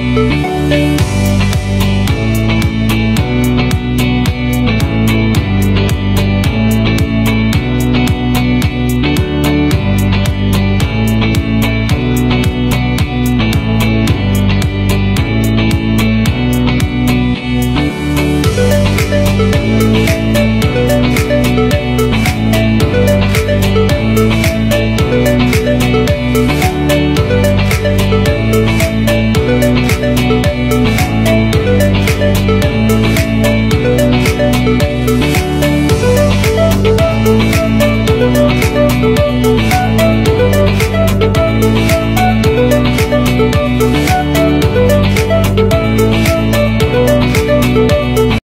Música